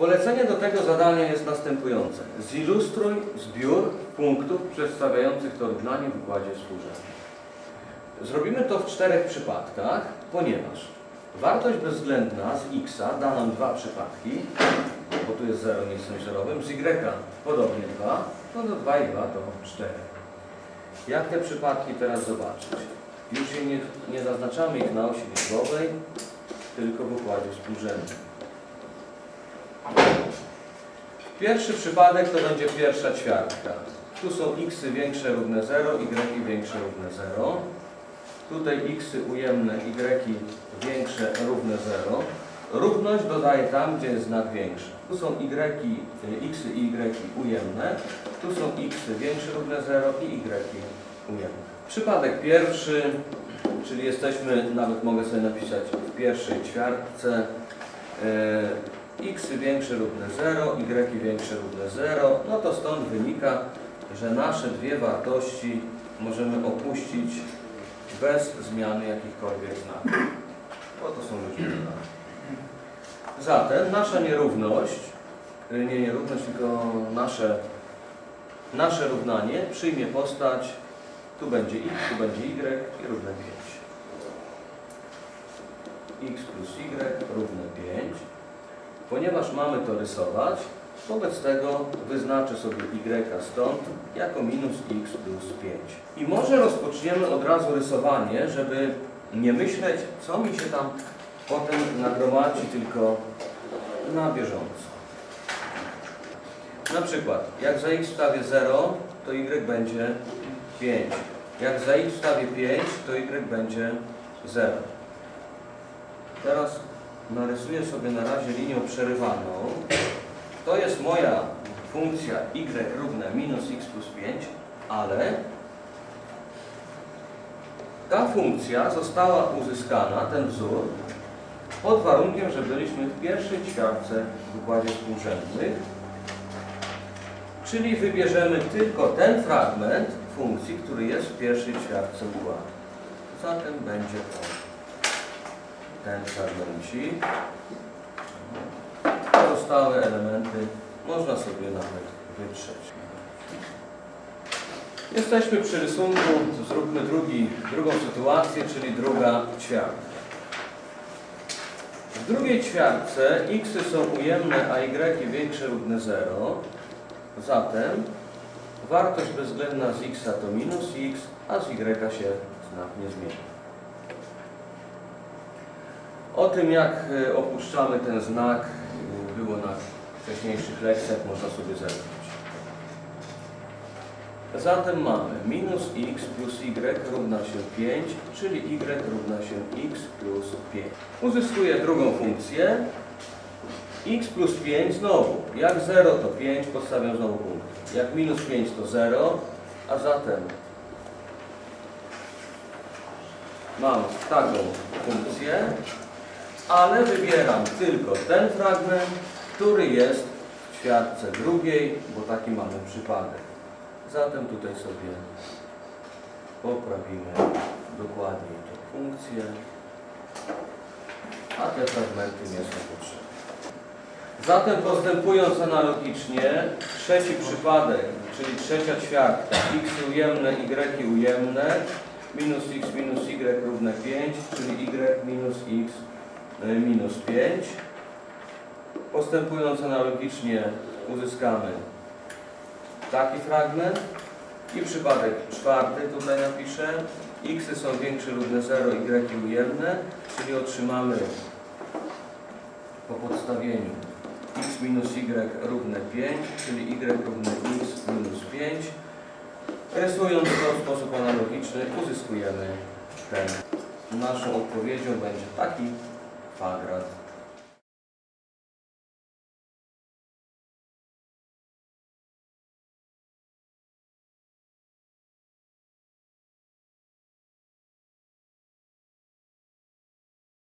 Polecenie do tego zadania jest następujące. Zilustruj zbiór punktów przedstawiających to równanie w układzie współrzędnym. Zrobimy to w czterech przypadkach, ponieważ wartość bezwzględna z x da nam dwa przypadki, bo tu jest 0 miejscem zerowym, z y podobnie 2, no to 2 i 2 to 4. Jak te przypadki teraz zobaczyć? Już je nie, nie zaznaczamy ich na osi liczbowej, tylko w układzie współrzędnym. Pierwszy przypadek to będzie pierwsza ćwiartka. Tu są x większe równe 0, y większe równe 0. Tutaj x ujemne, y większe równe 0. Równość dodaję tam, gdzie jest znak większy. Tu są y, x i y ujemne. Tu są x większe równe 0 i y ujemne. Przypadek pierwszy, czyli jesteśmy, nawet mogę sobie napisać w pierwszej ćwiartce. e, x większe równe 0, y większe równe 0, no to stąd wynika, że nasze dwie wartości możemy opuścić bez zmiany jakichkolwiek znaków, bo to są liczby dodane. Zatem nasza nierówność, y, nie nierówność, tylko nasze, nasze równanie przyjmie postać, tu będzie x, tu będzie y i równe 5. x plus y równe 5. Ponieważ mamy to rysować, wobec tego wyznaczę sobie y stąd jako minus x plus 5. I może rozpoczniemy od razu rysowanie, żeby nie myśleć, co mi się tam potem nagromadzi, tylko na bieżąco. Na przykład, jak za x wstawię 0, to y będzie 5. Jak za x wstawię 5, to y będzie 0. Teraz narysuję sobie na razie linią przerywaną. To jest moja funkcja y równe minus x plus 5, ale ta funkcja została uzyskana, ten wzór, pod warunkiem, że byliśmy w pierwszej ćwiartce w układzie współrzędnych, czyli wybierzemy tylko ten fragment funkcji, który jest w pierwszej ćwiartce układu. Zatem będzie to ten fragmencik. Pozostałe elementy można sobie nawet wytrzeć. Jesteśmy przy rysunku, zróbmy drugi, drugą sytuację, czyli druga ćwiartka. W drugiej ćwiartce x są ujemne, a y większe równe 0. Zatem wartość bezwzględna z x to minus x, a z y się znak nie zmieni. O tym, jak e, opuszczamy ten znak, było na wcześniejszych lekcjach, można sobie zerknąć. Zatem mamy minus x plus y równa się 5, czyli y równa się x plus 5. Uzyskuję drugą funkcję. x plus 5 znowu. Jak 0 to 5, podstawiam znowu punkt. Jak minus 5 to 0, a zatem mam taką funkcję, ale wybieram tylko ten fragment, który jest w ćwiartce drugiej, bo taki mamy przypadek. Zatem tutaj sobie poprawimy dokładniej tę funkcję, a te fragmenty nie są potrzebne. Zatem postępując analogicznie, trzeci przypadek, czyli trzecia ćwiartka, x ujemne, y ujemne, minus x minus y równe 5, czyli y minus x minus 5. Postępując analogicznie uzyskamy taki fragment i przypadek czwarty tutaj napiszę x są większe lub równe 0, y ujemne, czyli otrzymamy po podstawieniu x minus y równe 5, czyli y równe x minus 5. Rysując to w sposób analogiczny uzyskujemy ten. Naszą odpowiedzią będzie taki Fagrad.